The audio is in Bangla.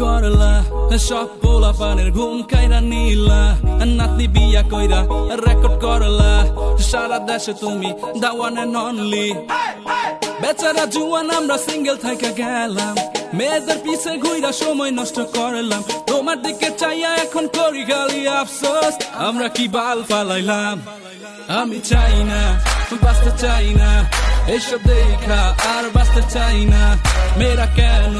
করলা সব পোলা পানের ঘুম কাইরা নীলা নাতনি বিয়া কইরা রেকর্ড করলা সারা দেশে তুমি দাওয়ানে ননলি বেচারা জুয়ান আমরা সিঙ্গেল থাকা গেলাম মেয়েদের পিছে ঘুরা সময় নষ্ট করলাম তোমার দিকে চাইয়া এখন করি গালি আফসোস আমরা কি বাল ফালাইলাম আমি চাই না বাঁচতে চাই না এসব দেখা আর বাঁচতে চাই না মেয়েরা কেন